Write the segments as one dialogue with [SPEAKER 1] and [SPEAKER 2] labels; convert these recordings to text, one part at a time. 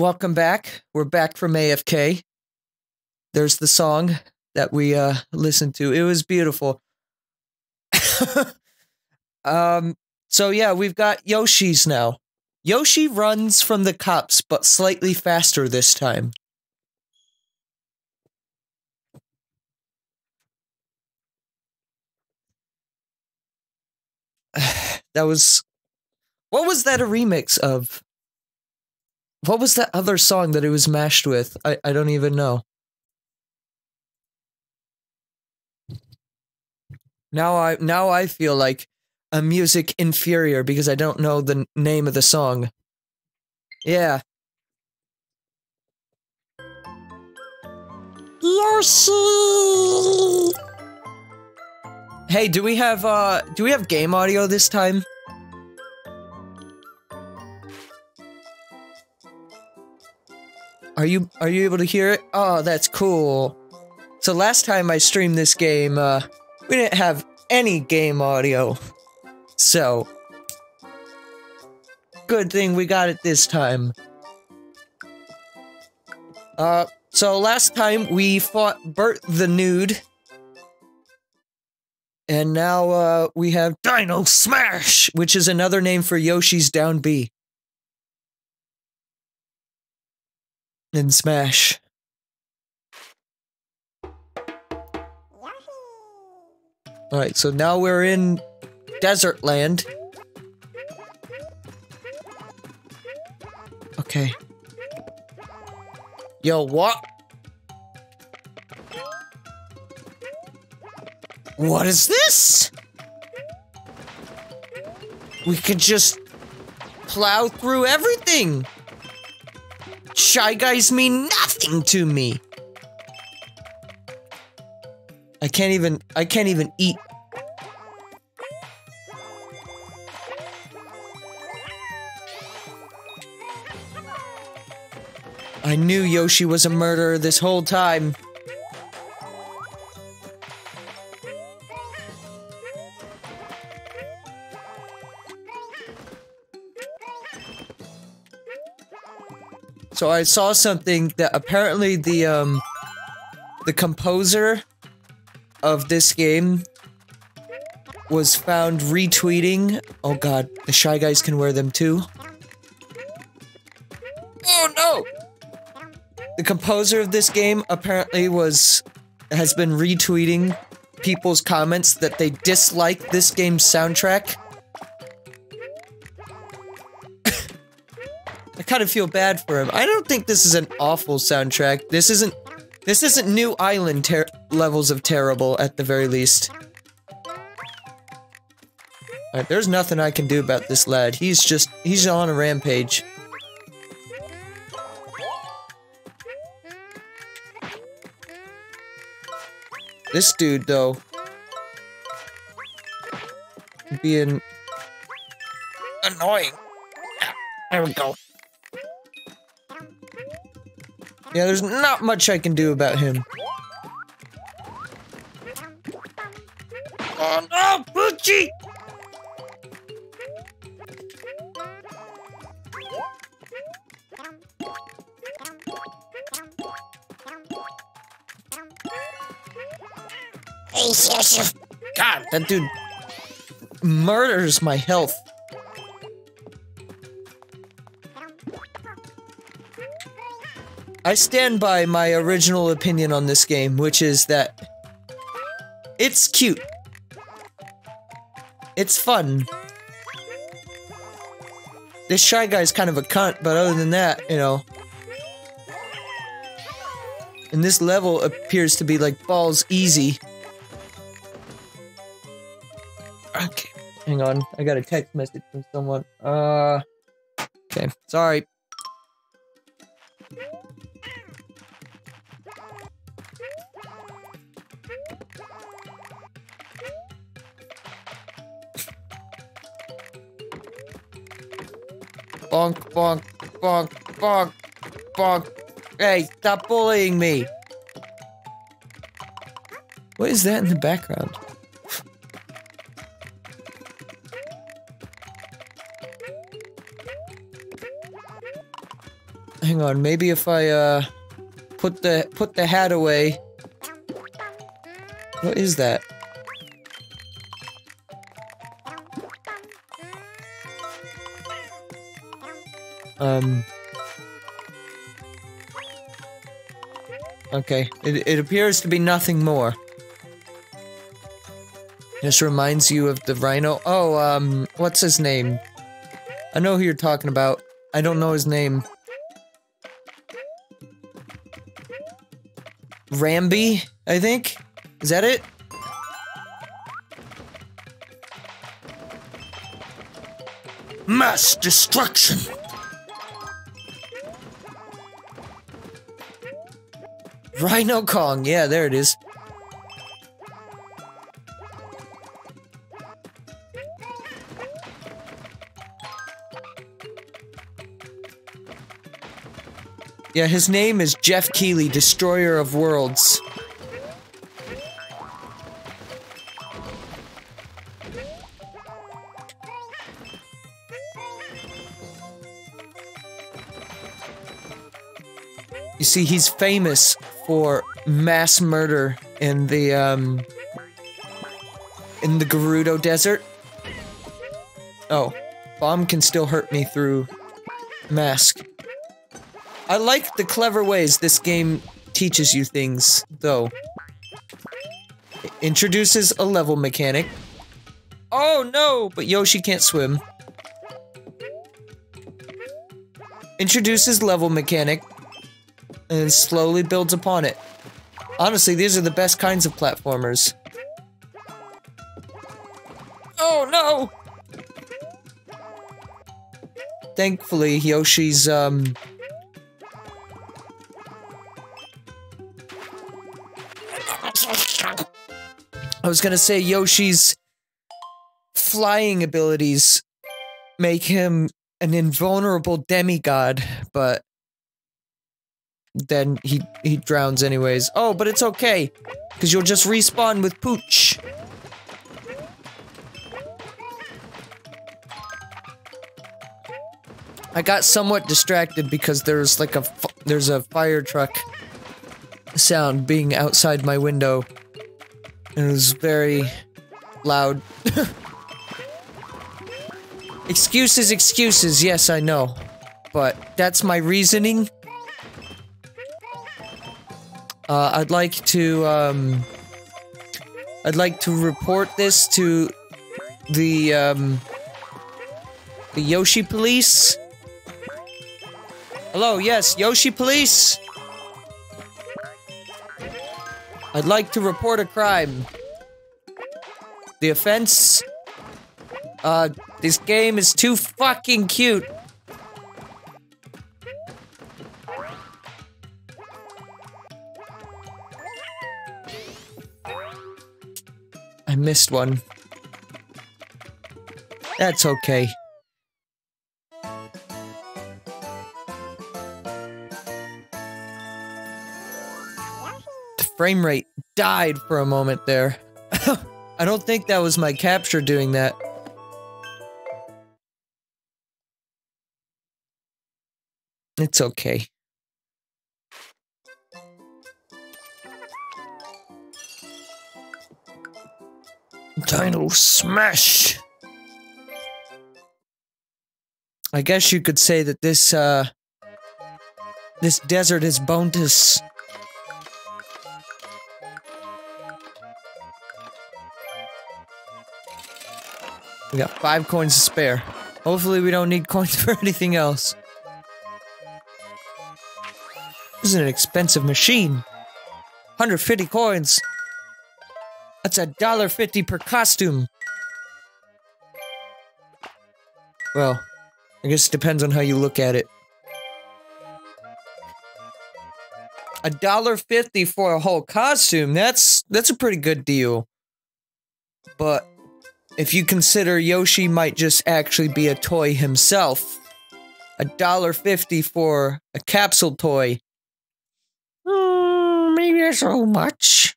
[SPEAKER 1] welcome back. We're back from AFK. There's the song that we uh listened to. It was beautiful. um so yeah, we've got Yoshi's now. Yoshi runs from the cops but slightly faster this time. that was what was that a remix of? What was that other song that it was mashed with? I, I don't even know. Now I now I feel like a music inferior because I don't know the name of the song. Yeah. Yoshi. Hey, do we have uh do we have game audio this time? Are you are you able to hear it? Oh, that's cool. So last time I streamed this game, uh we didn't have any game audio. So good thing we got it this time. Uh so last time we fought Bert the Nude and now uh, we have Dino Smash, which is another name for Yoshi's down B. And Smash. Alright, so now we're in Desert Land. Okay. Yo, what? What is this? We could just plow through everything. Shy guys mean nothing to me. I can't even I can't even eat. I knew Yoshi was a murderer this whole time. So I saw something that apparently the um the composer of this game was found retweeting. Oh god, the shy guys can wear them too. Oh no! The composer of this game apparently was has been retweeting people's comments that they dislike this game's soundtrack kind of feel bad for him. I don't think this is an awful soundtrack. This isn't this isn't New Island levels of terrible at the very least. There's nothing I can do about this lad. He's just he's on a rampage. This dude though being annoying. There we go. Yeah, there's not much I can do about him. Oh no, Poochie! God, that dude murders my health. I stand by my original opinion on this game, which is that it's cute. It's fun. This Shy Guy's kind of a cunt, but other than that, you know. And this level appears to be like balls easy. Okay, hang on. I got a text message from someone. Uh, okay, sorry. Bonk, bonk, bonk, bonk, bonk. Hey, stop bullying me. What is that in the background? hang on, maybe if I uh put the put the hat away. What is that? Um Okay, it, it appears to be nothing more. This reminds you of the rhino. Oh, um, what's his name? I know who you're talking about. I don't know his name. Rambi, I think? Is that it? Mass destruction! Rhino Kong, yeah, there it is. Yeah, his name is Geoff Keighley, Destroyer of Worlds. You see, he's famous for mass murder in the, um... In the Gerudo Desert. Oh. Bomb can still hurt me through... Mask. I like the clever ways this game teaches you things, though. It introduces a level mechanic. Oh no, but Yoshi can't swim. Introduces level mechanic, and slowly builds upon it. Honestly, these are the best kinds of platformers. Oh no! Thankfully, Yoshi's, um... I was gonna say Yoshi's flying abilities make him an invulnerable demigod, but then he he drowns anyways. Oh, but it's okay, because you'll just respawn with Pooch. I got somewhat distracted because there's like a there's a fire truck sound being outside my window. And it was very loud. excuses, excuses, yes, I know. But that's my reasoning. Uh, I'd like to, um... I'd like to report this to the, um... The Yoshi Police. Hello, yes, Yoshi Police? I'd like to report a crime. The offense? Uh, this game is too fucking cute. I missed one. That's okay. The frame rate died for a moment there. I don't think that was my capture doing that. It's okay. Dino Smash! I guess you could say that this, uh... This desert is boneless. We got five coins to spare. Hopefully we don't need coins for anything else. This is an expensive machine. 150 coins. That's a dollar fifty per costume. Well, I guess it depends on how you look at it. A dollar fifty for a whole costume, that's that's a pretty good deal. But if you consider Yoshi might just actually be a toy himself, a dollar fifty for a capsule toy. Mm, maybe that's so much.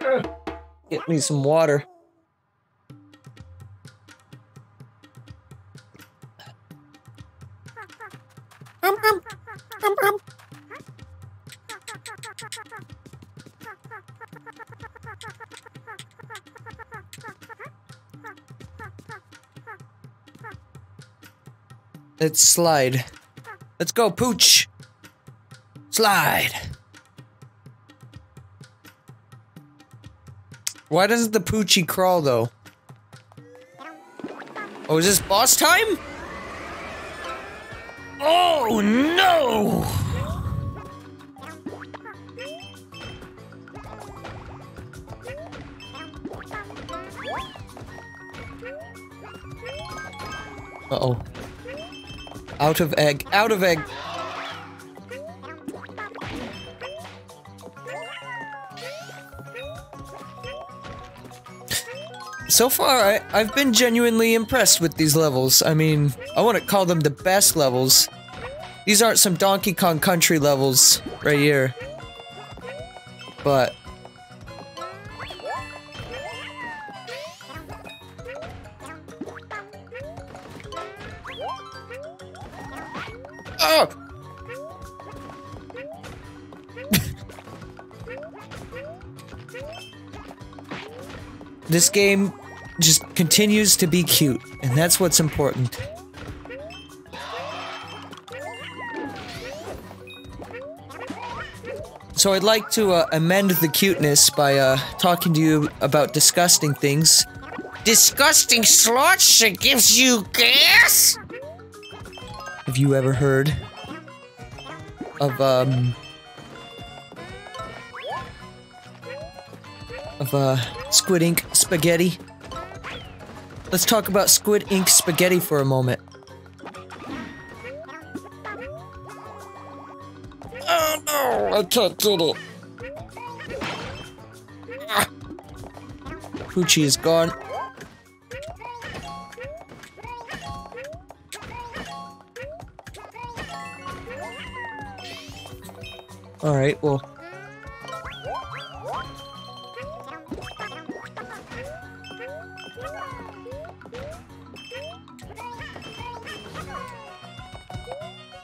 [SPEAKER 1] Get me some water. Um, um, um, um. Let's slide. Let's go, pooch. Slide. Why doesn't the Poochie crawl, though? Oh, is this boss time? Oh, no! Uh-oh. Out of egg. Out of egg. So far, I, I've been genuinely impressed with these levels. I mean, I wouldn't call them the best levels. These aren't some Donkey Kong Country levels right here. But... Oh! this game just continues to be cute, and that's what's important. So I'd like to uh, amend the cuteness by uh, talking to you about disgusting things. Disgusting slush that gives you gas? Have you ever heard of, um... Of, uh, Squid Ink spaghetti? Let's talk about Squid Ink spaghetti for a moment. Oh no, I can't get it. Ah. Poochie is gone. Alright, well...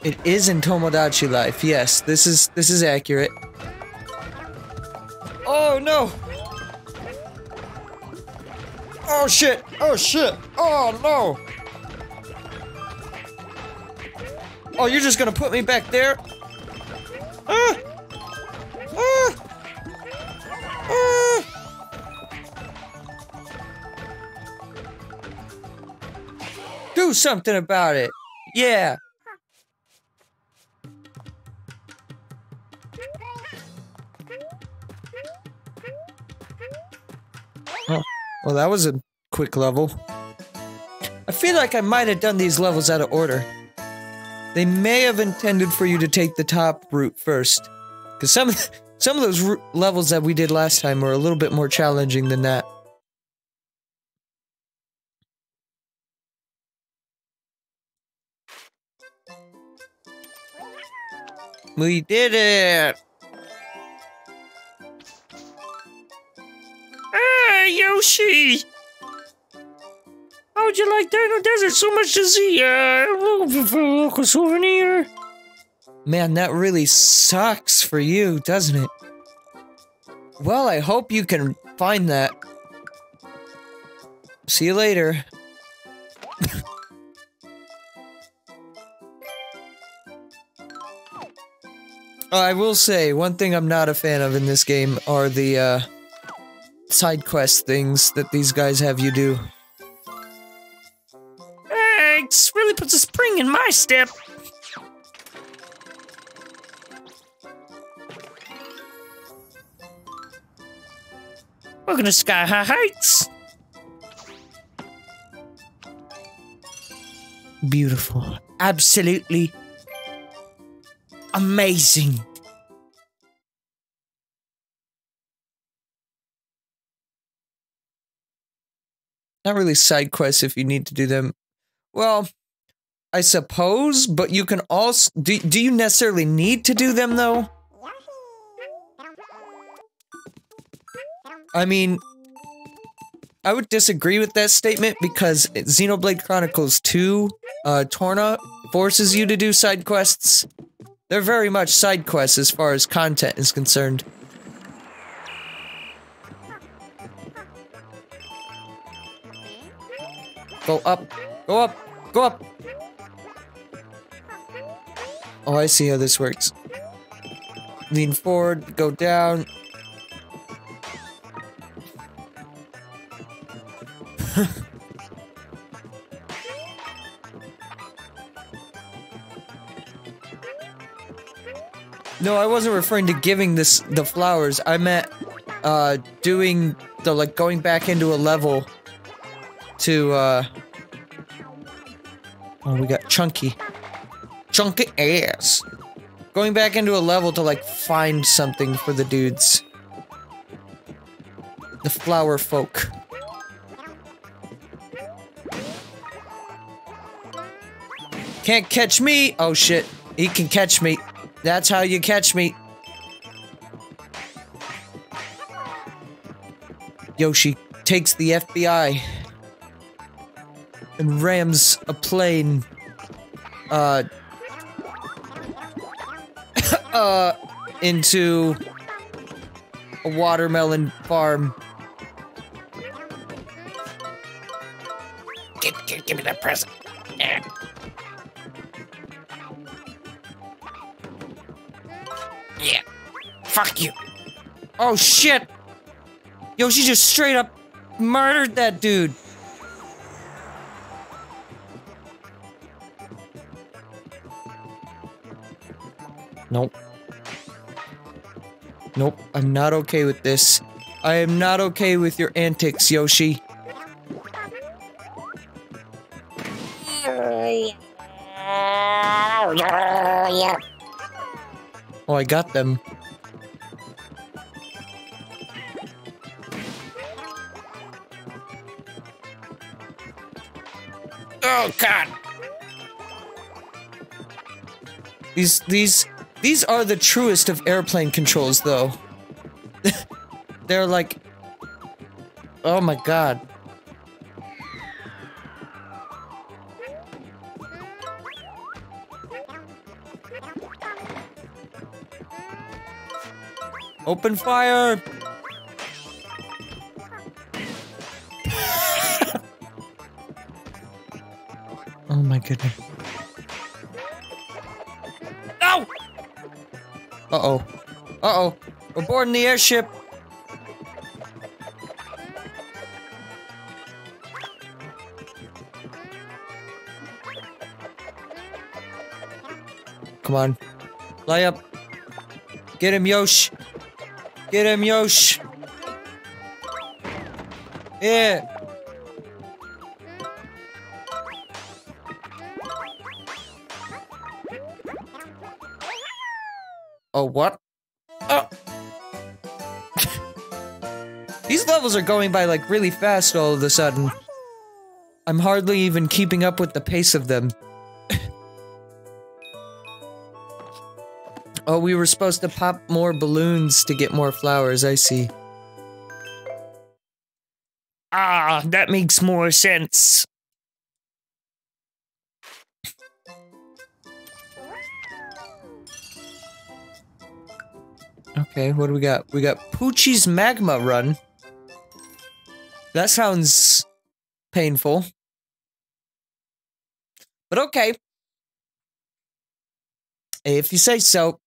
[SPEAKER 1] It is in Tomodachi Life. Yes, this is this is accurate. Oh no! Oh shit! Oh shit! Oh no! Oh, you're just gonna put me back there? Ah! Ah! Ah! Do something about it! Yeah! Well that was a quick level. I feel like I might have done these levels out of order. They may have intended for you to take the top route first. Because some, some of those levels that we did last time were a little bit more challenging than that. We did it! Yoshi! How would you like Dino Desert so much to see? Uh, looking for a local souvenir? Man, that really sucks for you, doesn't it? Well, I hope you can find that. See you later. I will say, one thing I'm not a fan of in this game are the, uh, side quest things that these guys have you do. It really puts a spring in my step. Welcome to Sky High Heights. Beautiful. Absolutely amazing. Not really side quests if you need to do them. Well, I suppose, but you can also do, do you necessarily need to do them though? I mean, I would disagree with that statement because Xenoblade Chronicles 2, uh, Torna forces you to do side quests. They're very much side quests as far as content is concerned. Go up. Go up. Go up. Oh, I see how this works. Lean forward, go down. no, I wasn't referring to giving this the flowers. I meant uh doing the like going back into a level to uh Oh, we got chunky. Chunky ass. Going back into a level to like find something for the dudes. The flower folk. Can't catch me! Oh shit. He can catch me. That's how you catch me. Yoshi takes the FBI and rams a plane uh uh into a watermelon farm.
[SPEAKER 2] Give, give, give me that present. Yeah. Yeah. Fuck you.
[SPEAKER 1] Oh shit! Yo, she just straight up murdered that dude. Nope. Nope, I'm not okay with this. I am not okay with your antics, Yoshi. Oh, I got them.
[SPEAKER 2] Oh god.
[SPEAKER 1] These, these, these are the truest of airplane controls, though. They're like... Oh my god. Open fire! oh my goodness. Uh-oh. Uh-oh. We're boarding the airship. Come on. Fly up. Get him, Yosh. Get him, Yosh. Yeah. Oh, what? Oh. These levels are going by like really fast all of a sudden. I'm hardly even keeping up with the pace of them. oh, we were supposed to pop more balloons to get more flowers, I see.
[SPEAKER 2] Ah, that makes more sense.
[SPEAKER 1] Okay, what do we got? We got Poochie's Magma Run. That sounds painful. But okay. If you say so.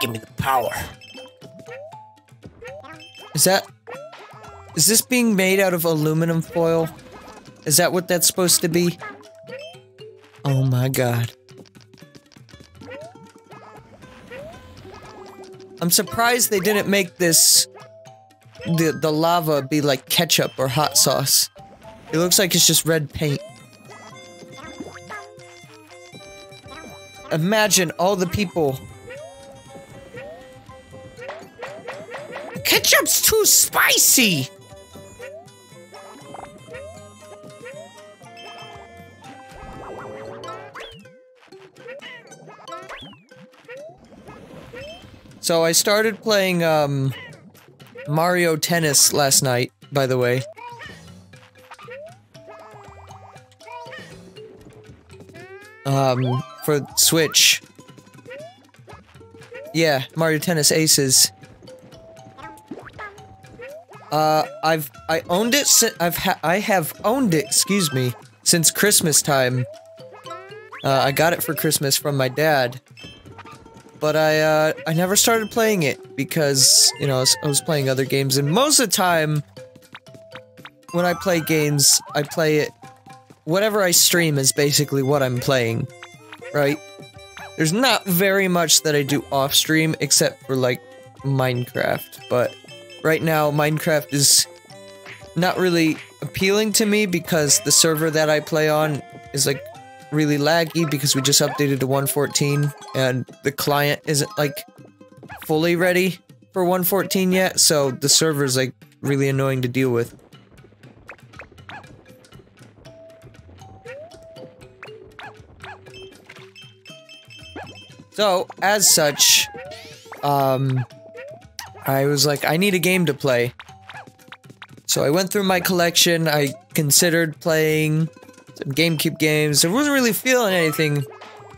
[SPEAKER 2] Give me the power.
[SPEAKER 1] Is that... Is this being made out of aluminum foil? Is that what that's supposed to be? Oh my god. I'm surprised they didn't make this... The, the lava be like ketchup or hot sauce. It looks like it's just red paint. Imagine all the people
[SPEAKER 2] too spicy.
[SPEAKER 1] So I started playing um Mario Tennis last night, by the way. Um for Switch. Yeah, Mario Tennis Aces. Uh, I've I owned it. Si I've ha I have owned it. Excuse me, since Christmas time. Uh, I got it for Christmas from my dad, but I uh, I never started playing it because you know I was, I was playing other games, and most of the time when I play games, I play it. Whatever I stream is basically what I'm playing, right? There's not very much that I do off stream except for like Minecraft, but right now Minecraft is not really appealing to me because the server that I play on is like really laggy because we just updated to 114 and the client isn't like fully ready for 114 yet, so the server is like really annoying to deal with. So, as such, um, I was like, I need a game to play. So I went through my collection, I considered playing some GameCube games, I wasn't really feeling anything.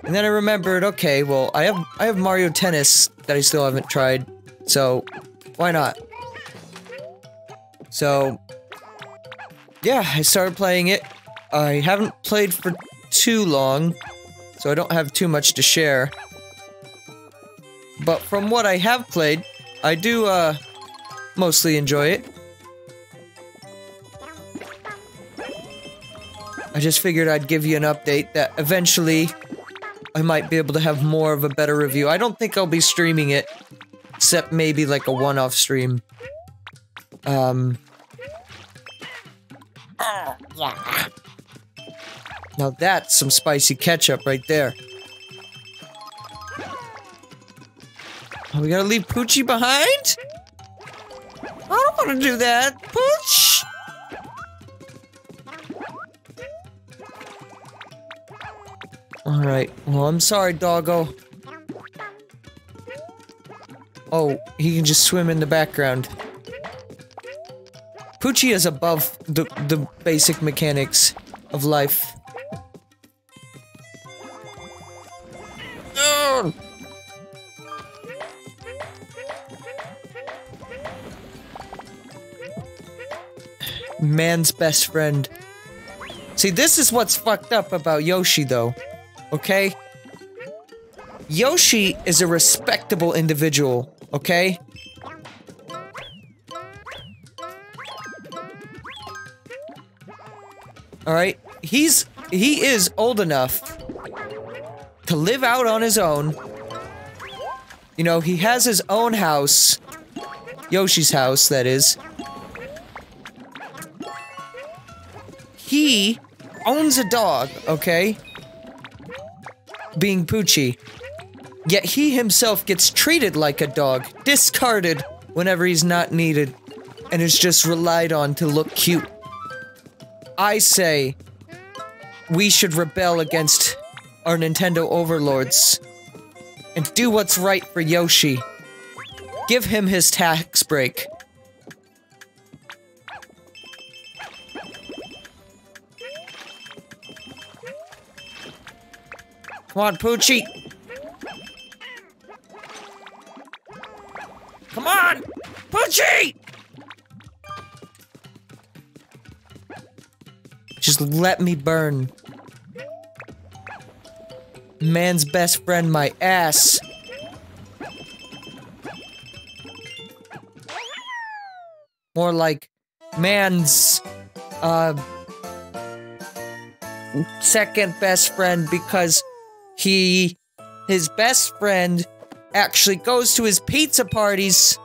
[SPEAKER 1] And then I remembered, okay, well, I have I have Mario Tennis that I still haven't tried, so why not? So, yeah, I started playing it. I haven't played for too long, so I don't have too much to share. But from what I have played, I do, uh, mostly enjoy it. I just figured I'd give you an update that eventually I might be able to have more of a better review. I don't think I'll be streaming it, except maybe like a one-off stream. Um... Yeah. Now that's some spicy ketchup right there. Oh, we gotta leave Poochie behind? I don't want to do that. Pooch! Alright, well, I'm sorry, doggo. Oh, he can just swim in the background. Poochie is above the, the basic mechanics of life. Man's best friend. See, this is what's fucked up about Yoshi, though. Okay? Yoshi is a respectable individual, okay? Alright? He's- he is old enough to live out on his own. You know, he has his own house. Yoshi's house, that is. He owns a dog, okay? Being Poochie. Yet he himself gets treated like a dog, discarded whenever he's not needed, and is just relied on to look cute. I say we should rebel against our Nintendo overlords and do what's right for Yoshi. Give him his tax break. Come on, Poochie. Come on! Poochie! Just let me burn. Man's best friend, my ass. More like man's, uh, second best friend because he, his best friend, actually goes to his pizza parties.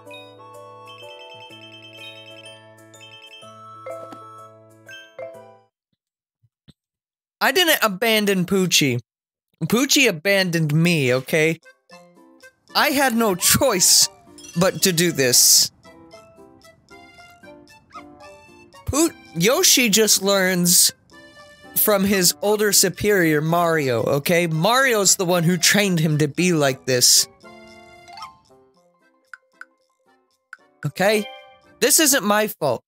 [SPEAKER 1] I didn't abandon Poochie. Poochie abandoned me, okay? I had no choice but to do this. Poot Yoshi just learns from his older superior, Mario, okay? Mario's the one who trained him to be like this. Okay? This isn't my fault.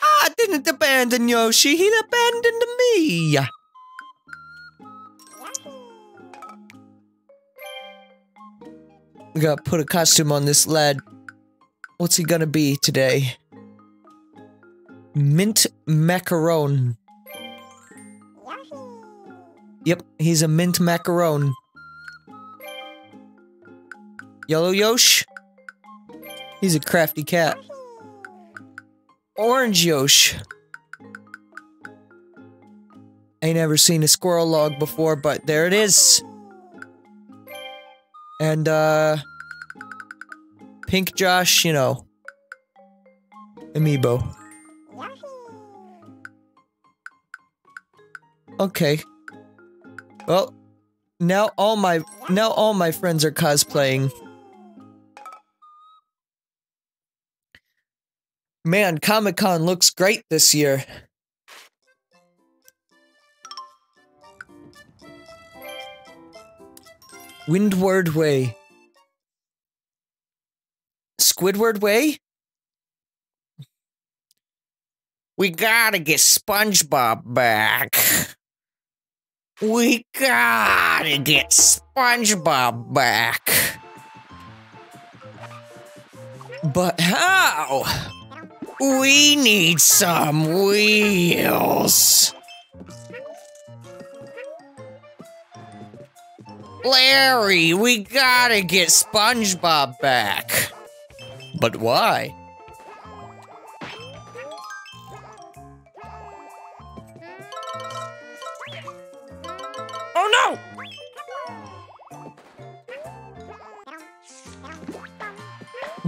[SPEAKER 1] I didn't abandon Yoshi, he abandoned me! We gotta put a costume on this lad. What's he gonna be today? Mint macaron. Yep, he's a mint macaron. Yellow Yosh? He's a crafty cat. Orange Yosh. Ain't never seen a squirrel log before, but there it is. And, uh... Pink Josh, you know. Amiibo. Okay. Well, now all my now all my friends are cosplaying. Man, Comic-Con looks great this year. Windward Way. Squidward Way?
[SPEAKER 2] We gotta get SpongeBob back. We gotta get SpongeBob back.
[SPEAKER 1] But how?
[SPEAKER 2] We need some wheels. Larry, we gotta get SpongeBob back.
[SPEAKER 1] But why?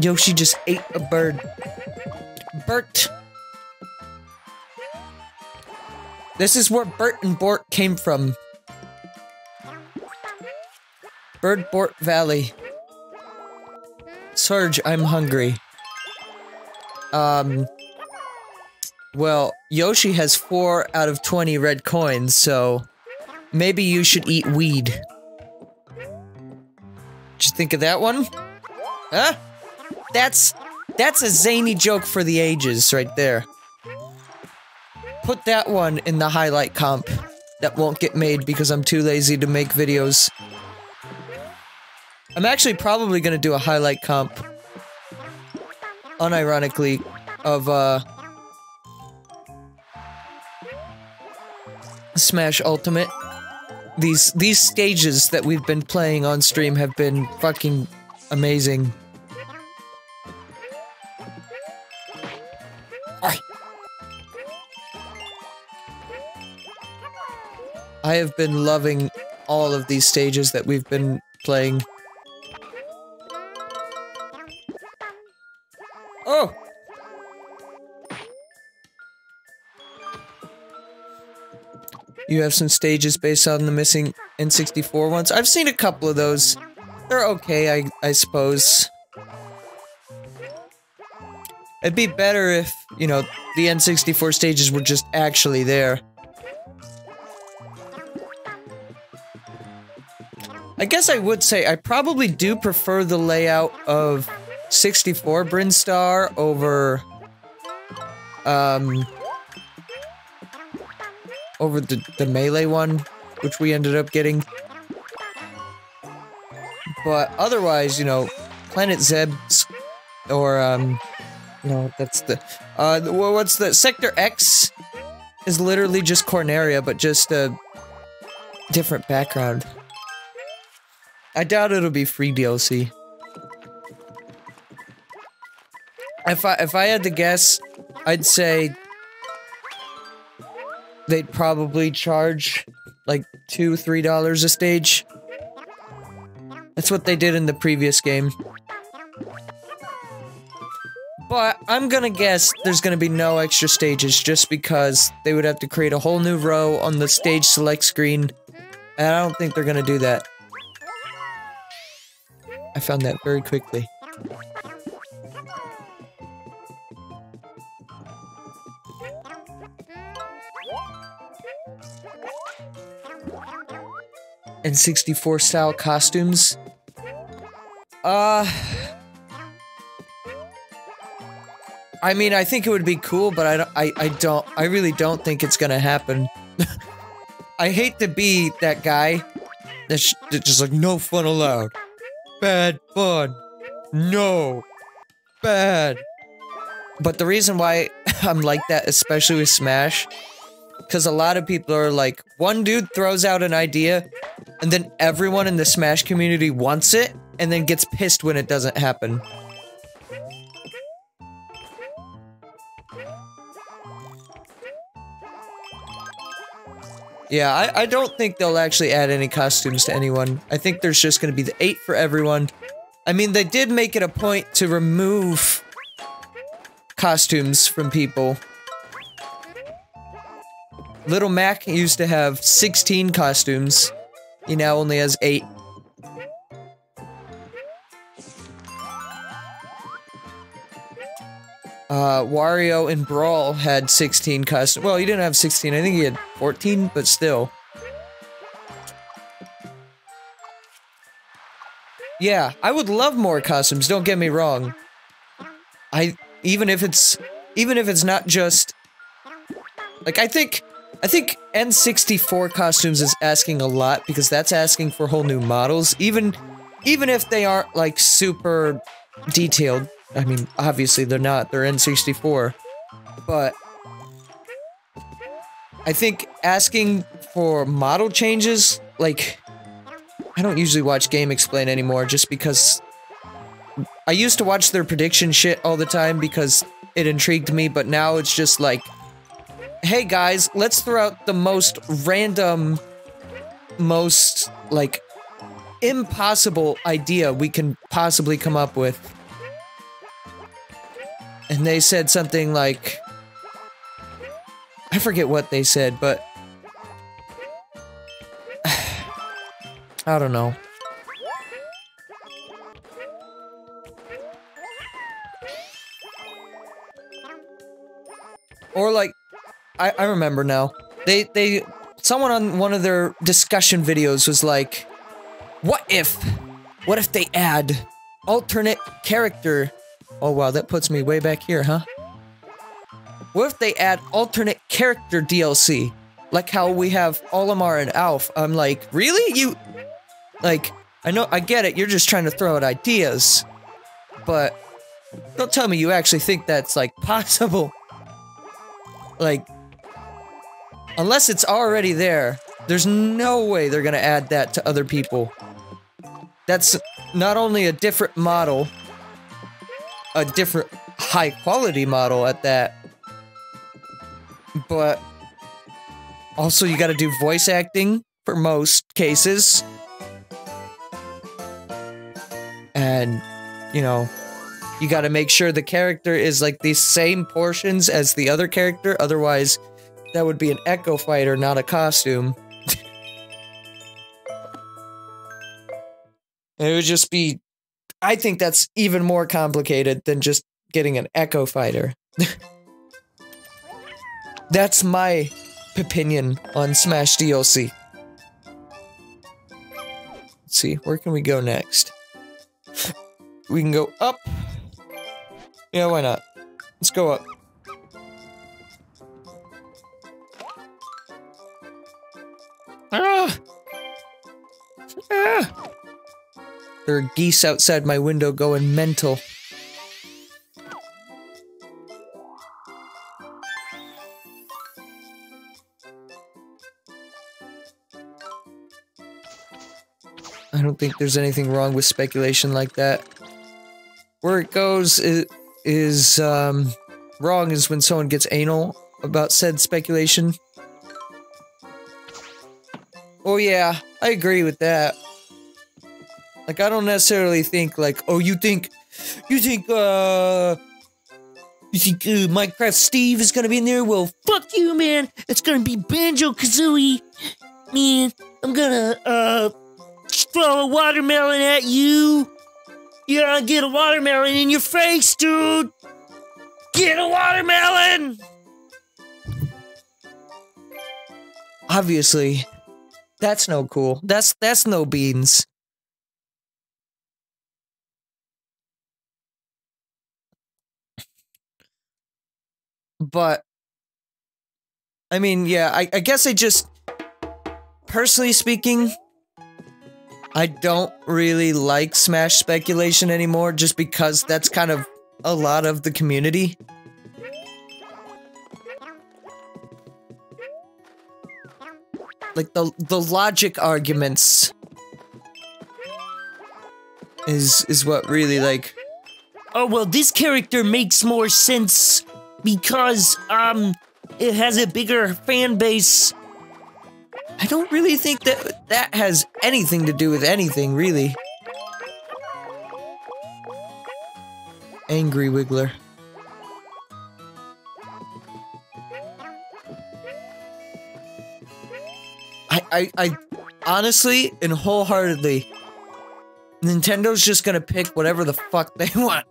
[SPEAKER 1] Yoshi just ate a bird. Bert. This is where Bert and Bort came from. Bird Bort Valley. Surge, I'm hungry. Um. Well, Yoshi has 4 out of 20 red coins, so maybe you should eat weed. Did you think of that one? Huh? That's that's a zany joke for the ages right there. Put that one in the highlight comp. That won't get made because I'm too lazy to make videos. I'm actually probably gonna do a highlight comp. Unironically, of uh Smash Ultimate. These these stages that we've been playing on stream have been fucking amazing. I have been loving all of these stages that we've been playing. Oh! You have some stages based on the missing N64 ones. I've seen a couple of those. They're okay, I, I suppose. It'd be better if, you know, the N64 stages were just actually there. I guess I would say I probably do prefer the layout of 64 Brinstar over um over the the melee one, which we ended up getting. But otherwise, you know, Planet Zebes or um no, that's the uh what's the Sector X is literally just Corneria but just a different background. I doubt it'll be free DLC. If I if I had to guess, I'd say they'd probably charge like two, three dollars a stage. That's what they did in the previous game. But I'm gonna guess there's gonna be no extra stages just because they would have to create a whole new row on the stage select screen. And I don't think they're gonna do that. I found that very quickly. And 64 style costumes. Uh... I mean, I think it would be cool, but I don't, I, I don't, I really don't think it's gonna happen. I hate to be that guy that's, just like, no fun allowed. bad fun. No. Bad. But the reason why I'm like that, especially with Smash, because a lot of people are like, one dude throws out an idea, and then everyone in the Smash community wants it, and then gets pissed when it doesn't happen. Yeah, I, I don't think they'll actually add any costumes to anyone. I think there's just gonna be the eight for everyone. I mean, they did make it a point to remove costumes from people. Little Mac used to have 16 costumes. He now only has 8. Uh, Wario and Brawl had 16 costumes. Well, he didn't have 16. I think he had 14, but still. Yeah, I would love more costumes, don't get me wrong. I even if it's even if it's not just like I think I think N64 costumes is asking a lot because that's asking for whole new models even even if they aren't like super detailed. I mean, obviously they're not. They're N64. But I think asking for model changes like I don't usually watch GameXplain anymore just because I used to watch their prediction shit all the time because it intrigued me, but now it's just like, hey guys, let's throw out the most random, most, like, impossible idea we can possibly come up with. And they said something like, I forget what they said, but I don't know. Or like, I, I remember now. They, they, someone on one of their discussion videos was like, what if, what if they add alternate character? Oh wow, that puts me way back here, huh? What if they add alternate character DLC? Like how we have Olimar and Alph. I'm like, really? You, like, I know, I get it, you're just trying to throw out ideas. But, don't tell me you actually think that's, like, possible. Like, unless it's already there, there's no way they're gonna add that to other people. That's not only a different model, a different high quality model at that, but also you gotta do voice acting for most cases. And, you know, you got to make sure the character is like the same portions as the other character, otherwise, that would be an Echo Fighter, not a costume. it would just be. I think that's even more complicated than just getting an Echo Fighter. that's my opinion on Smash DLC. Let's see, where can we go next? We can go up. Yeah, why not? Let's go up. Ah! Ah! There are geese outside my window going mental. I don't think there's anything wrong with speculation like that. Where it goes is, is um, wrong is when someone gets anal about said speculation. Oh yeah, I agree with that. Like, I don't necessarily think like, oh, you think, you think, uh, you think uh, Minecraft Steve is gonna be in there? Well, fuck you, man. It's gonna be Banjo Kazooie. Man, I'm gonna, uh, throw a watermelon at you. You're gonna get a watermelon in your face, dude. Get a watermelon! Obviously, that's no cool. That's that's no beans. But I mean, yeah, I, I guess I just personally speaking, I don't really like Smash speculation anymore just because that's kind of a lot of the community. Like the the logic arguments is is what really like
[SPEAKER 3] Oh, well, this character makes more sense because, um, it has a bigger fan base.
[SPEAKER 1] I don't really think that that has anything to do with anything, really. Angry Wiggler. I, I, I honestly and wholeheartedly, Nintendo's just gonna pick whatever the fuck they want.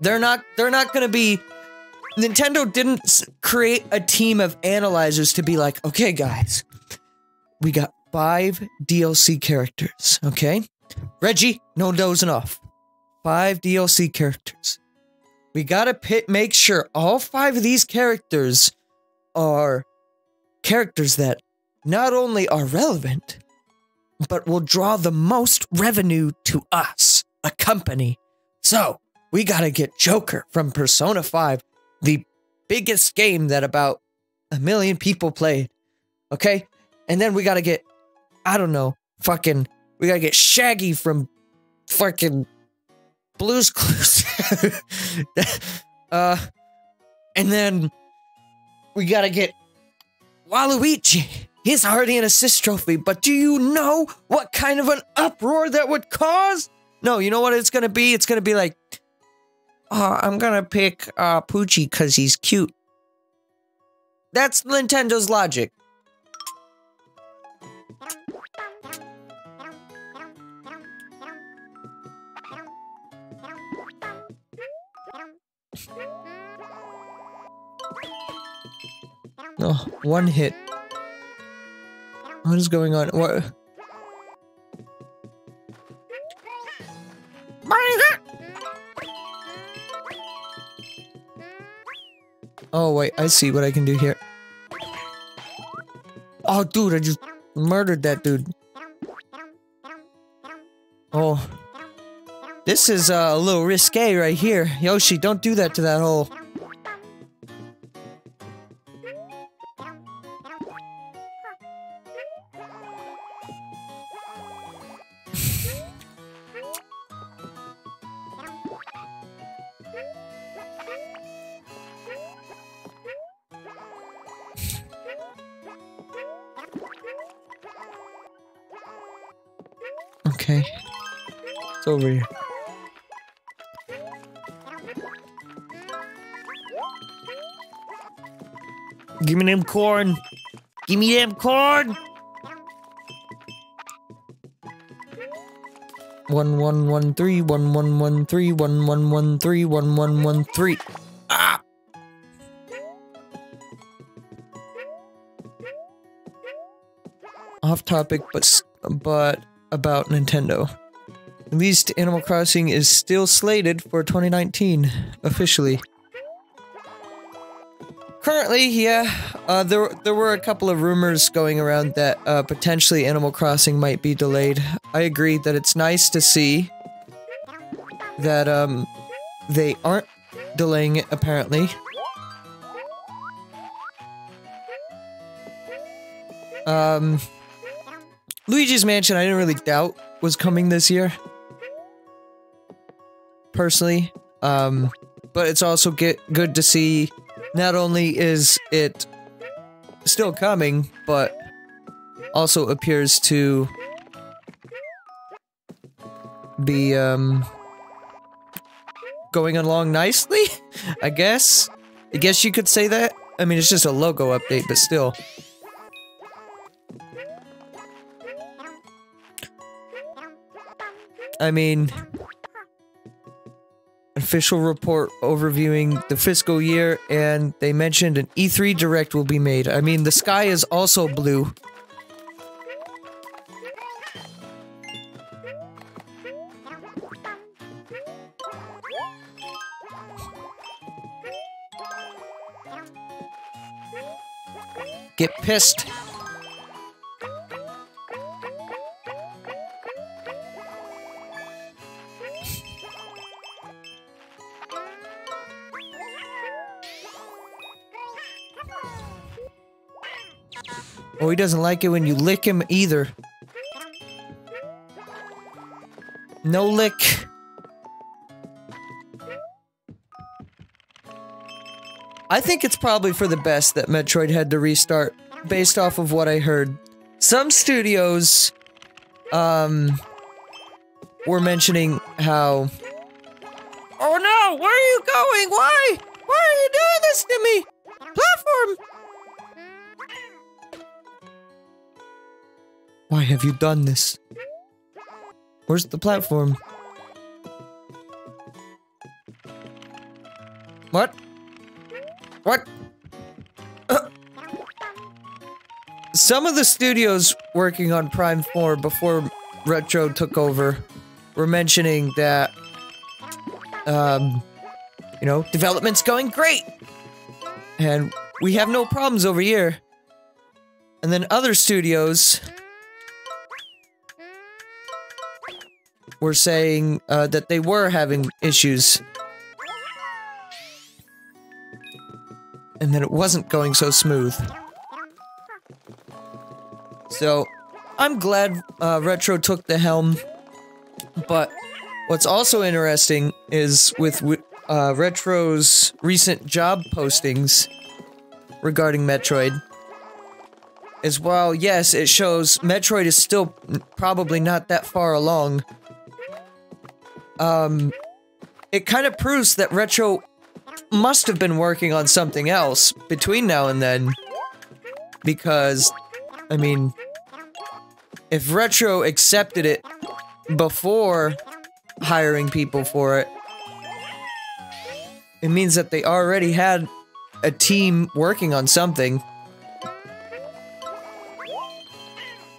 [SPEAKER 1] They're not, they're not gonna be Nintendo didn't create a team of analyzers to be like, okay, guys, we got five DLC characters, okay? Reggie, no dozing off. Five DLC characters. We gotta pit, make sure all five of these characters are characters that not only are relevant, but will draw the most revenue to us, a company. So, we gotta get Joker from Persona 5 the biggest game that about a million people played. Okay? And then we gotta get, I don't know, fucking, we gotta get Shaggy from fucking Blues Clues. uh, and then we gotta get Waluigi. He's already an assist trophy, but do you know what kind of an uproar that would cause? No, you know what it's gonna be? It's gonna be like, oh, I'm gonna pick uh, Poochy because he's cute. That's Nintendo's logic. Oh, one hit. What is going on? What? Oh wait, I see what I can do here. Oh, dude, I just murdered that dude. Oh. This is uh, a little risque right here. Yoshi, don't do that to that hole.
[SPEAKER 3] Them corn. Give me them corn.
[SPEAKER 1] One one one three one one one three one one one three one one one three. Ah. Off topic, but but about Nintendo. At least Animal Crossing is still slated for 2019 officially. Currently, yeah, uh, there there were a couple of rumors going around that uh, potentially Animal Crossing might be delayed. I agree that it's nice to see that um they aren't delaying it apparently. Um, Luigi's Mansion, I didn't really doubt was coming this year. Personally, um, but it's also get good to see. Not only is it still coming, but also appears to be um going along nicely. I guess. I guess you could say that. I mean, it's just a logo update, but still. I mean, official report overviewing the fiscal year, and they mentioned an E3 Direct will be made. I mean, the sky is also blue. Get pissed. Oh, he doesn't like it when you lick him either. No lick. I think it's probably for the best that Metroid had to restart, based off of what I heard. Some studios, um, were mentioning how. Oh no! Where are you going? Why? Why are you doing this to me? Have you done this? Where's the platform? What? What? Some of the studios working on Prime 4 before Retro took over were mentioning that, um, you know, development's going great! And we have no problems over here. And then other studios were saying uh, that they were having issues. And that it wasn't going so smooth. So, I'm glad uh, Retro took the helm. But what's also interesting is with uh, Retro's recent job postings regarding Metroid is while yes, it shows Metroid is still probably not that far along. Um, it kind of proves that Retro must have been working on something else between now and then. Because, I mean, if Retro accepted it before hiring people for it, it means that they already had a team working on something.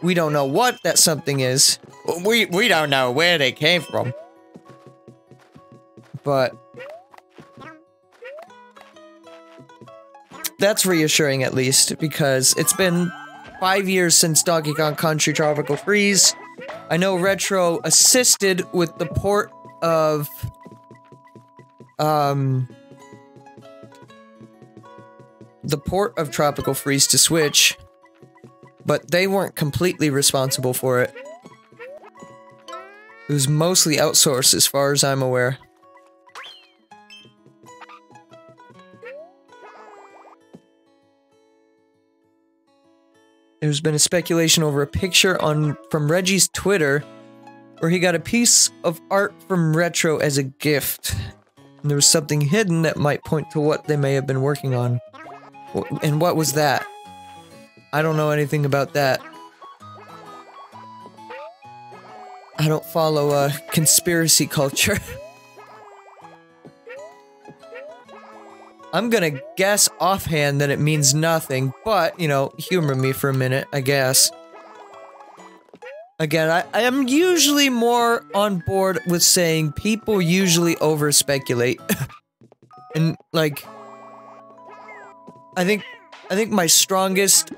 [SPEAKER 1] We don't know what that something is.
[SPEAKER 2] We we don't know where they came from.
[SPEAKER 1] But that's reassuring at least because it's been 5 years since Donkey Kong Country Tropical Freeze. I know Retro assisted with the port of um the port of Tropical Freeze to Switch, but they weren't completely responsible for it. It was mostly outsourced as far as I'm aware. There's been a speculation over a picture on from Reggie's Twitter where he got a piece of art from Retro as a gift. And there was something hidden that might point to what they may have been working on. And what was that? I don't know anything about that. I don't follow uh, conspiracy culture. I'm gonna guess offhand that it means nothing, but, you know, humor me for a minute, I guess. Again, I, I am usually more on board with saying people usually over speculate. and, like, I think, I think my strongest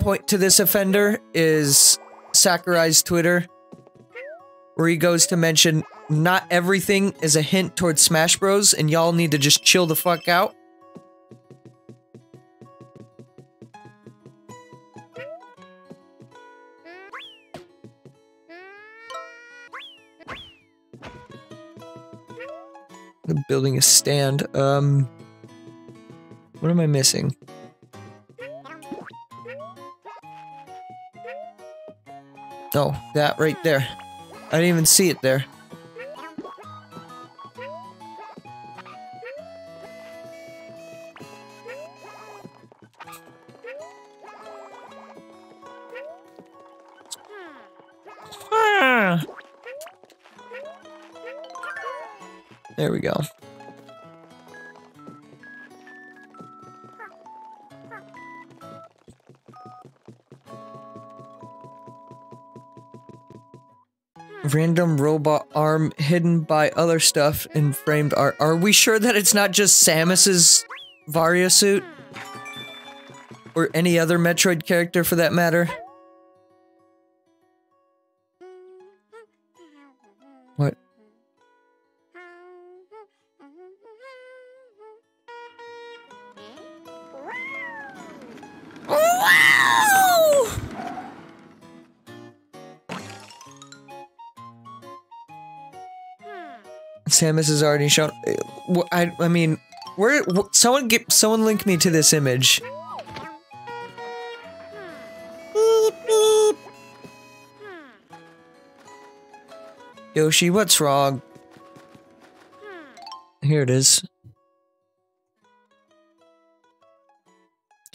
[SPEAKER 1] point to this offender is Sakurai's Twitter, where he goes to mention not everything is a hint towards Smash Bros, and y'all need to just chill the fuck out. Building a stand. Um, what am I missing? Oh, that right there. I didn't even see it there. There we go. Random robot arm hidden by other stuff in framed art. Are we sure that it's not just Samus's Varia suit? Or any other Metroid character for that matter? What? Samus is already shown. uh, I I mean, where? Someone get someone link me to this image. Yoshi, what's wrong? Here it is.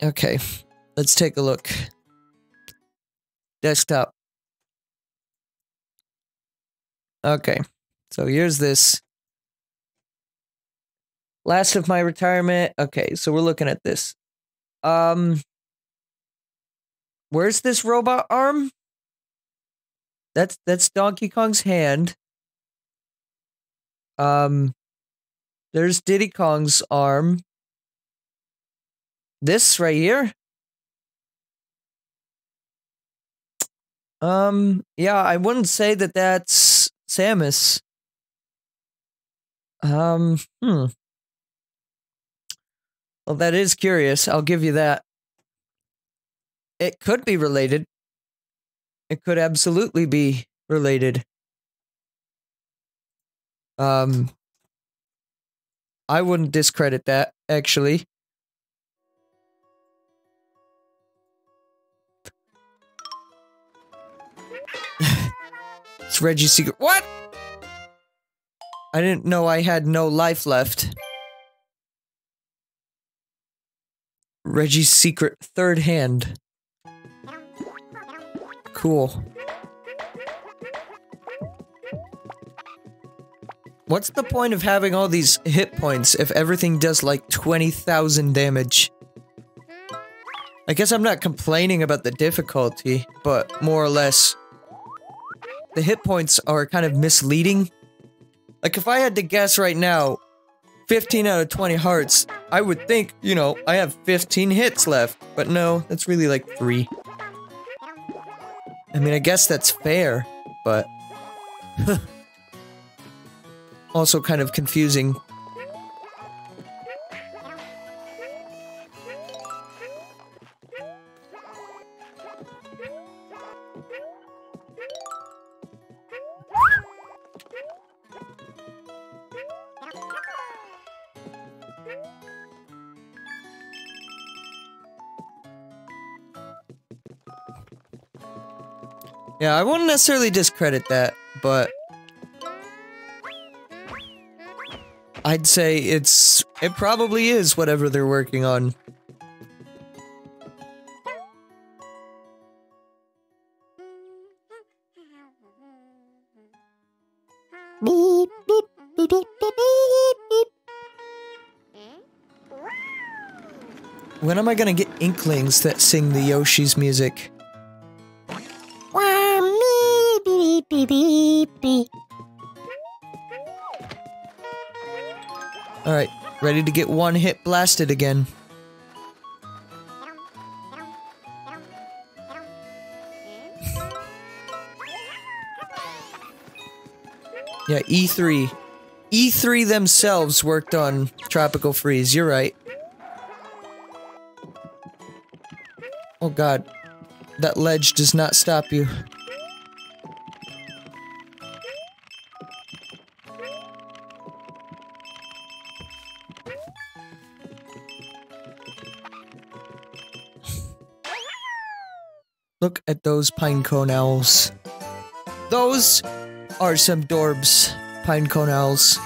[SPEAKER 1] Okay, let's take a look. Desktop. Okay, so here's this. Last of my retirement. Okay, so we're looking at this. Um, where's this robot arm? That's that's Donkey Kong's hand. Um, there's Diddy Kong's arm. This right here. Um, yeah, I wouldn't say that that's Samus. Um, hmm. Well, that is curious. I'll give you that. It could be related. It could absolutely be related. Um, I wouldn't discredit that, actually. it's Reggie's secret. What? I didn't know I had no life left. Reggie's secret third hand. Cool. What's the point of having all these hit points if everything does like 20,000 damage? I guess I'm not complaining about the difficulty, but more or less, the hit points are kind of misleading. Like if I had to guess right now, 15 out of 20 hearts, I would think, you know, I have 15 hits left. But no, that's really like 3. I mean, I guess that's fair, but... also kind of confusing. I wouldn't necessarily discredit that, but I'd say it's it probably is whatever they're working on. When am I gonna get inklings that sing the Yoshi's music? Alright, ready to get one hit blasted again. Yeah, E3. E3 themselves worked on Tropical Freeze, you're right. Oh god. That ledge does not stop you. Look at those pinecone owls. Those are some dorbs, pinecone owls.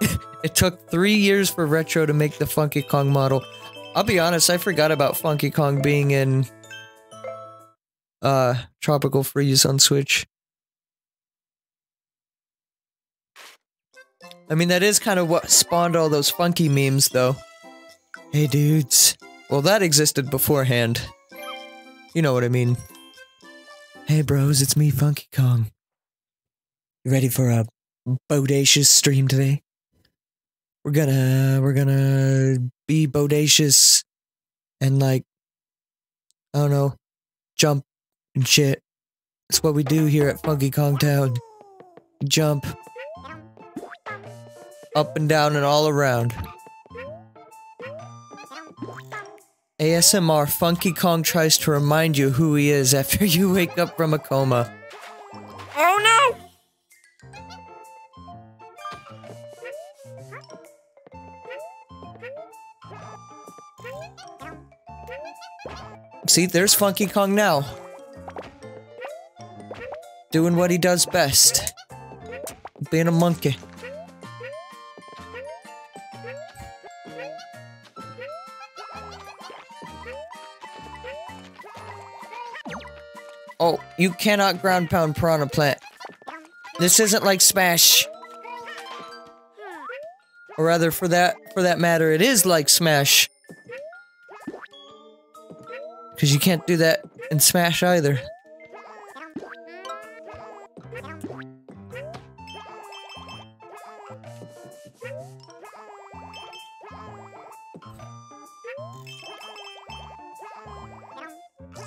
[SPEAKER 1] it took three years for Retro to make the Funky Kong model. I'll be honest, I forgot about Funky Kong being in uh Tropical Freeze on Switch. I mean, that is kind of what spawned all those funky memes, though. Hey, dudes. Well, that existed beforehand. You know what I mean. Hey, bros, it's me, Funky Kong. You ready for a bodacious stream today? We're gonna, we're gonna be bodacious and like, I don't know, jump and shit. That's what we do here at Funky Kong Town. Jump. Up and down and all around. ASMR Funky Kong tries to remind you who he is after you wake up from a coma.
[SPEAKER 2] Oh no!
[SPEAKER 1] See, there's Funky Kong now. Doing what he does best. Being a monkey. Oh, you cannot ground pound Piranha Plant. This isn't like Smash. Or rather, for that for that matter, it is like Smash. Because you can't do that in Smash either.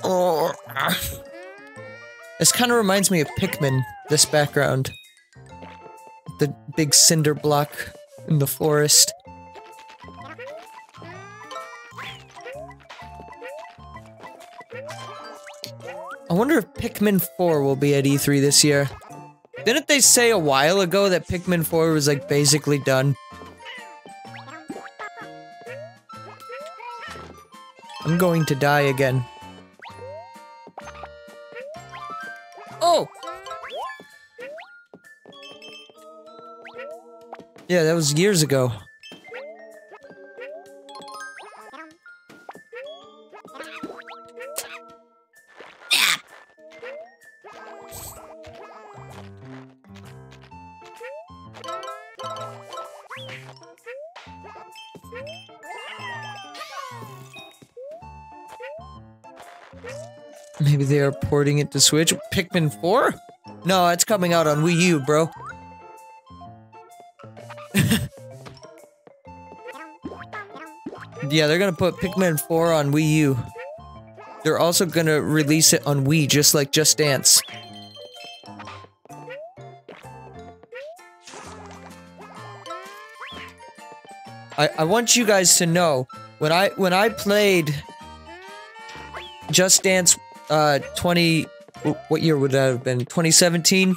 [SPEAKER 1] Oh. This kind of reminds me of Pikmin, this background. The big cinder block in the forest. I wonder if Pikmin 4 will be at E3 this year. Didn't they say a while ago that Pikmin 4 was like basically done? I'm going to die again. Yeah, that was years ago. Maybe they are porting it to Switch. Pikmin 4? No, it's coming out on Wii U, bro. Yeah, they're gonna put Pikmin 4 on Wii U. They're also gonna release it on Wii, just like Just Dance. I, I want you guys to know when I when I played Just Dance uh 20 what year would that have been 2017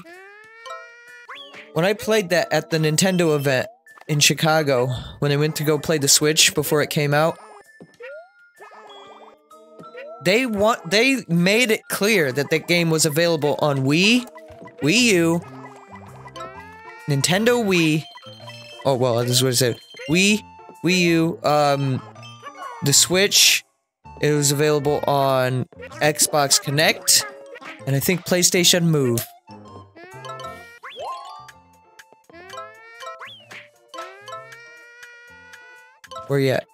[SPEAKER 1] when I played that at the Nintendo event in Chicago when I went to go play the Switch before it came out they want they made it clear that that game was available on Wii, Wii U, Nintendo Wii. Oh well, this is what it said. Wii, Wii U, um, the Switch. It was available on Xbox Kinect, and I think PlayStation Move. Where you at?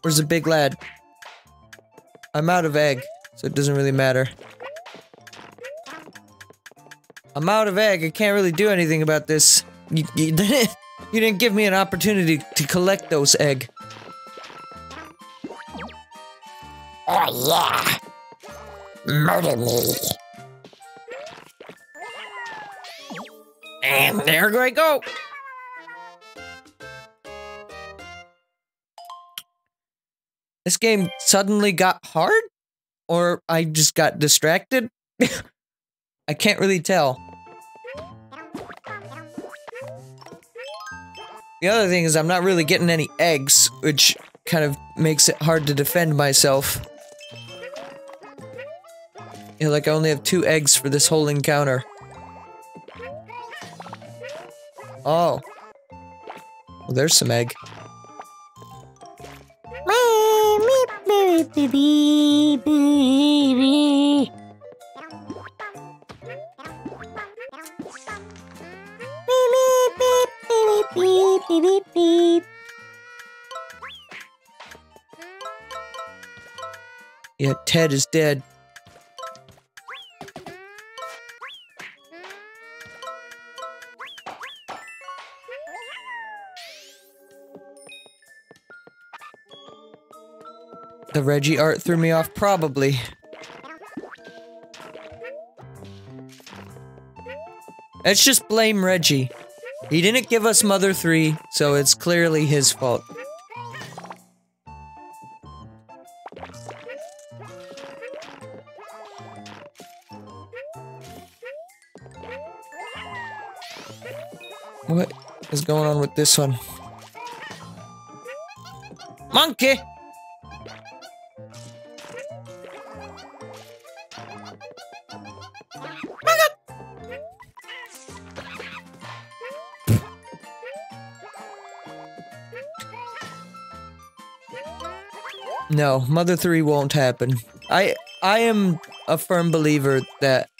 [SPEAKER 1] Where's the big lad? I'm out of egg, so it doesn't really matter. I'm out of egg. I can't really do anything about this. You, you, didn't, you didn't give me an opportunity to collect those egg.
[SPEAKER 4] Oh yeah! Murder me!
[SPEAKER 2] And there I go.
[SPEAKER 1] This game suddenly got hard? Or I just got distracted? I can't really tell. The other thing is I'm not really getting any eggs, which kind of makes it hard to defend myself. You know, like I only have two eggs for this whole encounter. Oh. Well, there's some egg. Yeah, Ted is dead. The Reggie art threw me off, probably. Let's just blame Reggie. He didn't give us Mother 3, so it's clearly his fault. What is going on with this one? Monkey! No, Mother 3 won't happen. I I am a firm believer that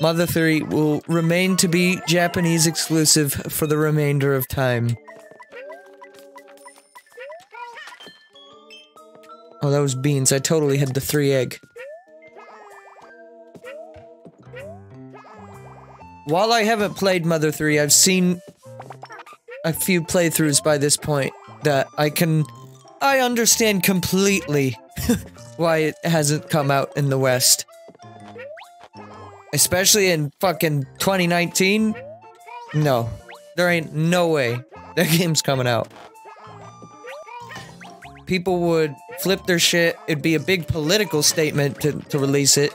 [SPEAKER 1] Mother 3 will remain to be Japanese exclusive for the remainder of time. Oh, that was beans. I totally had the three egg. While I haven't played Mother 3, I've seen a few playthroughs by this point that I can I understand completely why it hasn't come out in the West. Especially in fucking 2019? No. There ain't no way that game's coming out. People would flip their shit. It'd be a big political statement to, to release it.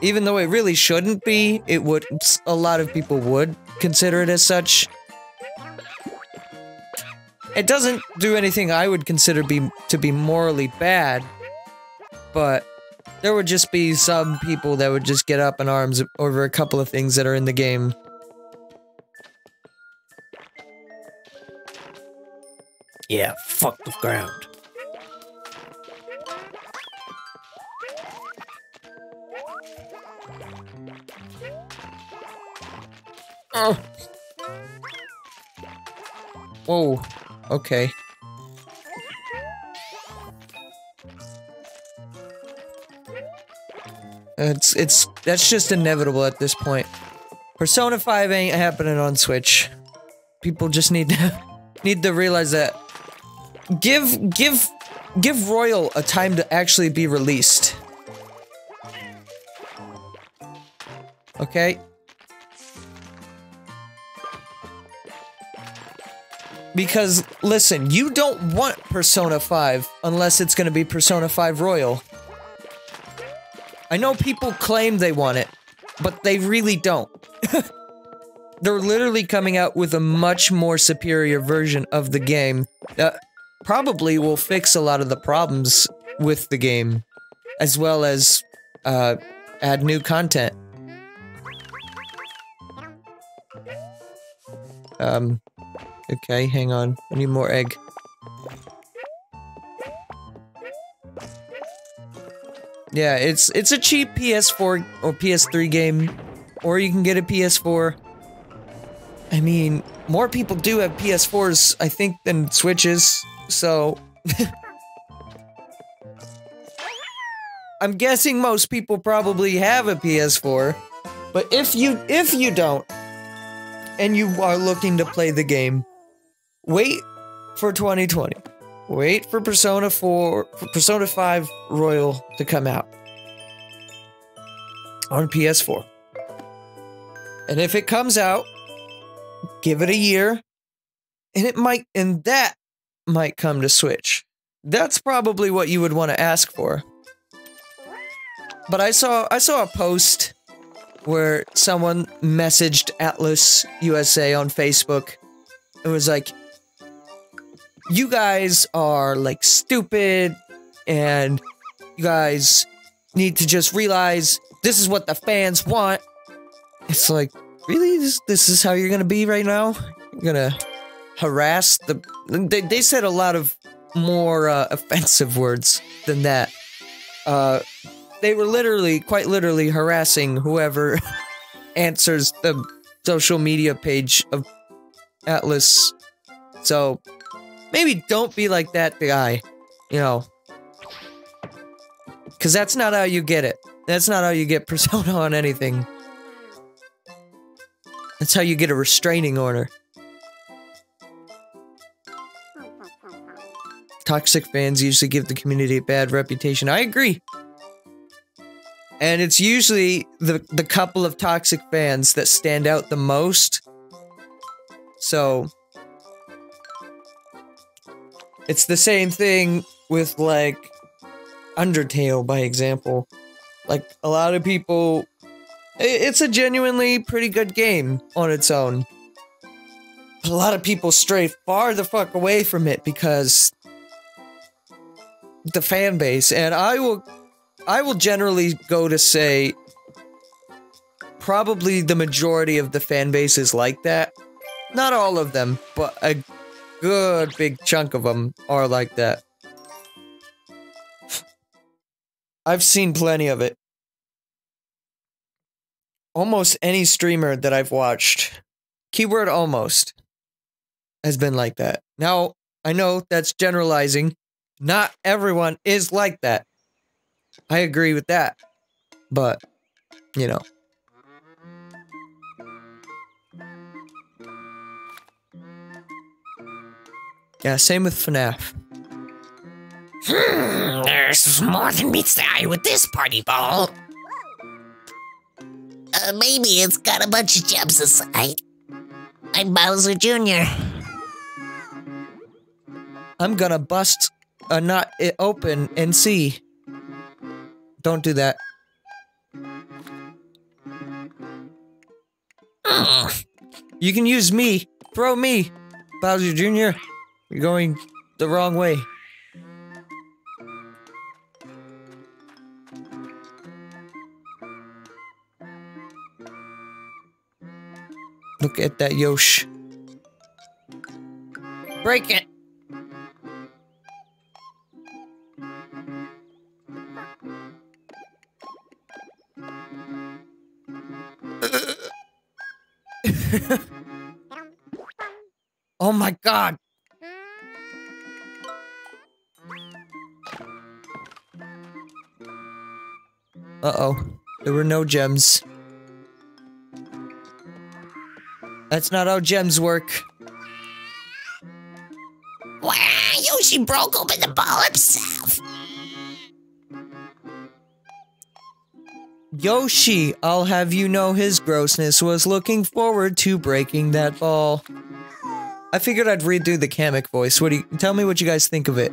[SPEAKER 1] Even though it really shouldn't be, it would. A lot of people would consider it as such. It doesn't do anything I would consider be to be morally bad, but there would just be some people that would just get up in arms over a couple of things that are in the game.
[SPEAKER 3] Yeah, fuck the ground.
[SPEAKER 1] Oh. Whoa. Okay. It's it's that's just inevitable at this point. Persona 5 ain't happening on Switch. People just need to need to realize that give give give Royal a time to actually be released. Okay? Because, listen, you don't want Persona 5 unless it's gonna be Persona 5 Royal. I know people claim they want it, but they really don't. They're literally coming out with a much more superior version of the game that probably will fix a lot of the problems with the game, as well as uh, add new content. Um, okay, hang on. I need more egg. Yeah, it's it's a cheap PS4 or PS3 game, or you can get a PS4. I mean, more people do have PS4s, I think, than Switches, so... I'm guessing most people probably have a PS4, but if you if you don't, and you are looking to play the game, wait for 2020. Wait for Persona 4, for Persona 5 Royal to come out on PS4. And if it comes out, give it a year, and it might, and that might come to Switch. That's probably what you would want to ask for. But I saw, I saw a post where someone messaged Atlus USA on Facebook. It was like, you guys are like stupid and you guys need to just realize this is what the fans want. It's like, really? This, this is how you're gonna be right now? You're gonna harass the. They, they said a lot of more uh, offensive words than that. Uh, they were literally, quite literally, harassing whoever answers the social media page of Atlus. So, maybe don't be like that guy, you know. Because that's not how you get it. That's not how you get Persona on anything. That's how you get a restraining order. Toxic fans usually give the community a bad reputation. I agree. And it's usually the, the couple of toxic fans that stand out the most. So, it's the same thing with like Undertale, by example. Like a lot of people, it's a genuinely pretty good game on its own. But a lot of people stray far the fuck away from it because the fan base, and I will, I will generally go to say, probably the majority of the fan base is like that. Not all of them, but a good big chunk of them are like that. I've seen plenty of it. Almost any streamer that I've watched, keyword almost, has been like that. Now, I know that's generalizing. Not everyone is like that. I agree with that. But, you know. Yeah, same with FNAF.
[SPEAKER 4] Hmm, there's more than meets the eye with this party ball. Uh, maybe it's got a bunch of gems inside. I'm Bowser Jr.
[SPEAKER 1] I'm gonna bust a nut it open and see. Don't do that. You can use me. Throw me. Bowser Jr. You're going the wrong way. Look at that Yosh. Break it. oh my god. Uh-oh. There were no gems. That's not how gems work.
[SPEAKER 4] Wow, Yoshi broke open the ball himself.
[SPEAKER 1] Yoshi, I'll have you know his grossness was looking forward to breaking that ball. I figured I'd redo the Kamek voice. What do you tell me what you guys think of it?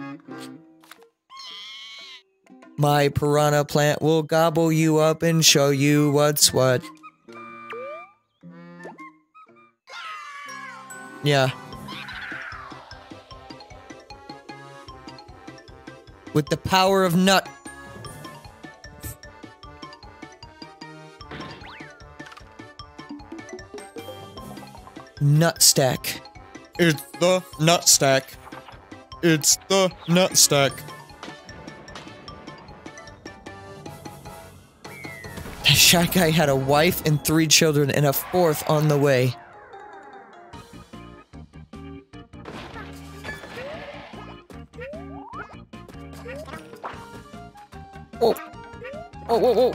[SPEAKER 1] My piranha plant will gobble you up and show you what's what. Yeah. With the power of nut. Nut stack.
[SPEAKER 2] It's the nut stack. It's the nut stack.
[SPEAKER 1] Shy guy had a wife and three children and a fourth on the way. Whoa. Whoa, whoa, whoa.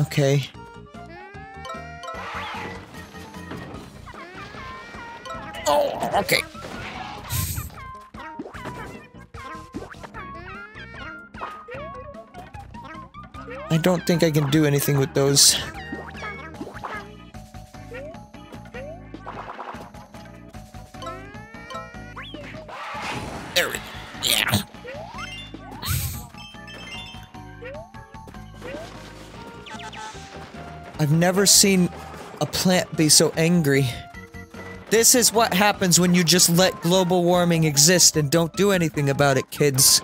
[SPEAKER 1] Okay.
[SPEAKER 2] Oh, okay.
[SPEAKER 1] Don't think I can do anything with those.
[SPEAKER 2] There we Yeah.
[SPEAKER 1] I've never seen a plant be so angry. This is what happens when you just let global warming exist and don't do anything about it, kids.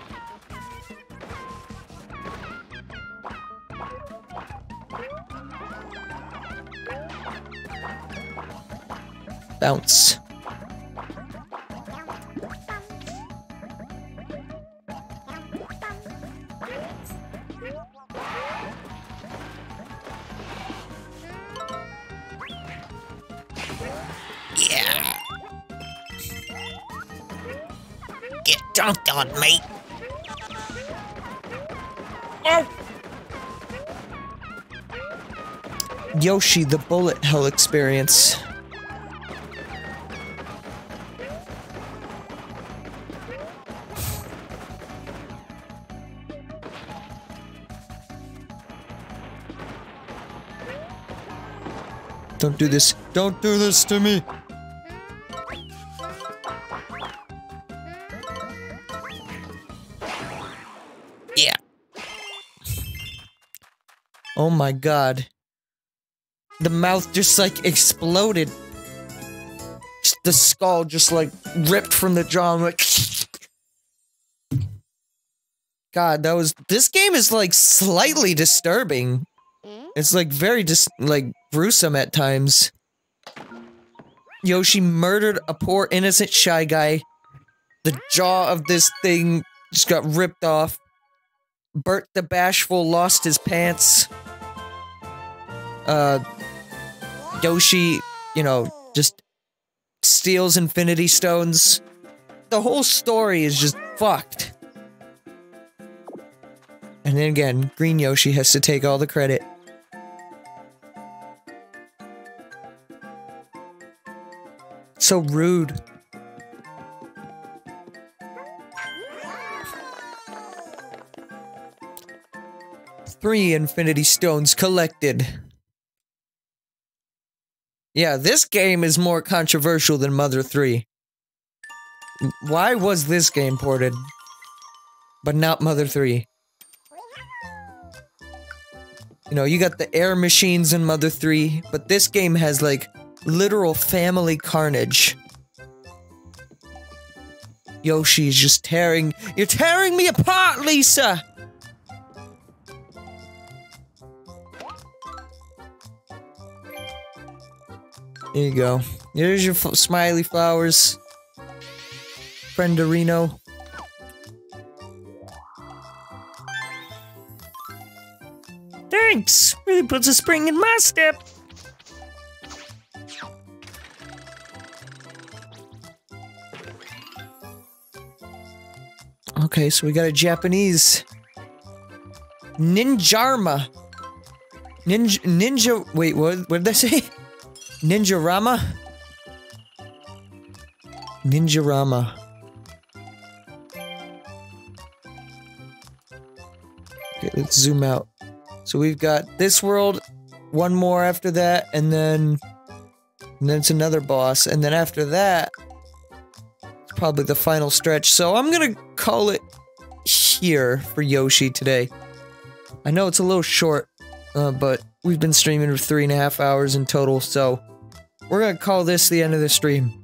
[SPEAKER 1] Bounce.
[SPEAKER 4] Get dunked on, mate. Oh.
[SPEAKER 1] Yoshi, the bullet hell experience. Don't do this. Don't do this to me.
[SPEAKER 4] Yeah.
[SPEAKER 1] Oh my god. The mouth just like exploded. The skull just like ripped from the jaw. I'm like, God, that was. This game is like slightly disturbing. It's like very just like gruesome at times. Yoshi murdered a poor innocent shy guy. The jaw of this thing just got ripped off. Bert the Bashful lost his pants. Uh, Yoshi, you know, just steals Infinity Stones. The whole story is just fucked. And then again, Green Yoshi has to take all the credit. So rude. Three Infinity Stones collected. Yeah, this game is more controversial than Mother 3. Why was this game ported? But not Mother 3. You know, you got the air machines in Mother 3, but this game has like literal family carnage. Yoshi's just tearing. You're tearing me apart, Lisa! There you go. Here's your smiley flowers. Frienderino.
[SPEAKER 3] Thanks. Really puts a spring in my step.
[SPEAKER 1] Okay, so we got a Japanese. Ninjarma. Ninja. Ninja. Wait, what, what did I say? Ninja Rama? Ninja Rama. Okay, let's zoom out. So we've got this world, one more after that, and then and then it's another boss, and then after that, probably the final stretch. So I'm gonna call it here for Yoshi today. I know it's a little short, uh, but we've been streaming for three and a half hours in total, so we're gonna call this the end of the stream.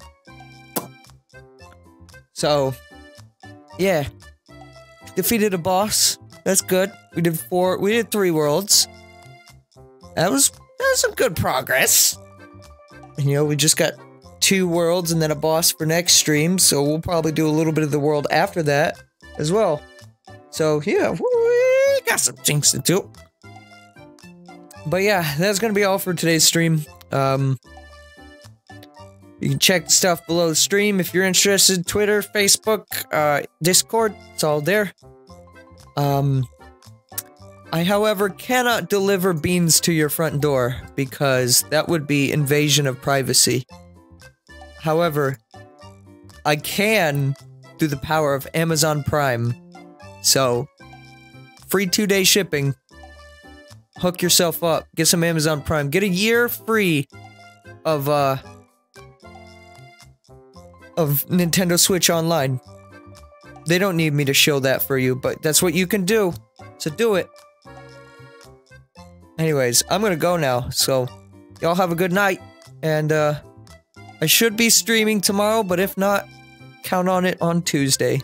[SPEAKER 1] So, yeah, defeated a boss. That's good. We did four. We did three worlds. That was that was some good progress. And, you know, we just got two worlds and then a boss for next stream, so we'll probably do a little bit of the world after that as well. So yeah, we got some things to do. But yeah, that's gonna be all for today's stream. Um, you can check stuff below the stream if you're interested. Twitter, Facebook, uh, Discord, it's all there. Um, I, however, cannot deliver beans to your front door because that would be invasion of privacy. However, I can through the power of Amazon Prime. So, free two day shipping. Hook yourself up. Get some Amazon Prime. Get a year free of, uh, of Nintendo Switch Online. They don't need me to show that for you, but that's what you can do. So do it. Anyways, I'm gonna go now, so y'all have a good night. And uh I should be streaming tomorrow, but if not, count on it on Tuesday.